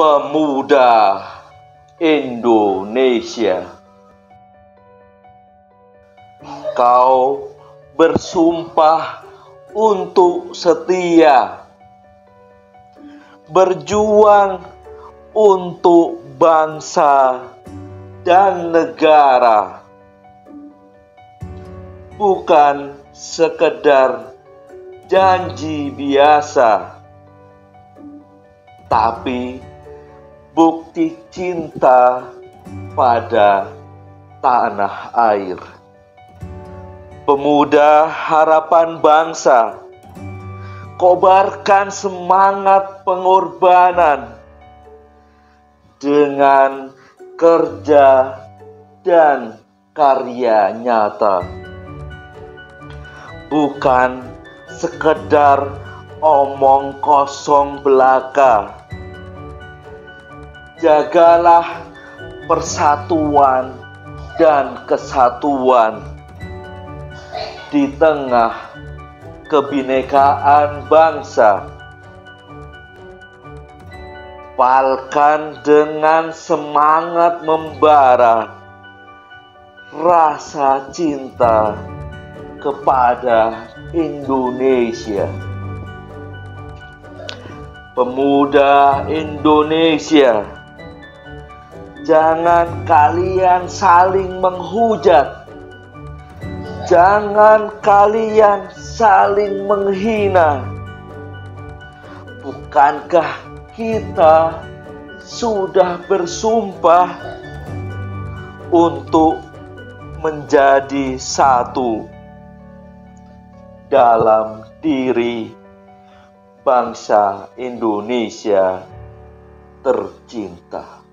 pemuda Indonesia. Kau bersumpah untuk setia, berjuang untuk bangsa dan negara, bukan sekedar janji biasa, tapi bukti cinta pada tanah air. Pemuda harapan bangsa, kobarkan semangat pengorbanan dengan kerja dan karya nyata. Bukan sekedar omong kosong belaka jagalah persatuan dan kesatuan di tengah kebinekaan bangsa. Palkan dengan semangat membara rasa cinta kepada Indonesia. Pemuda Indonesia Jangan kalian saling menghujat. Jangan kalian saling menghina. Bukankah kita sudah bersumpah untuk menjadi satu dalam diri bangsa Indonesia tercinta?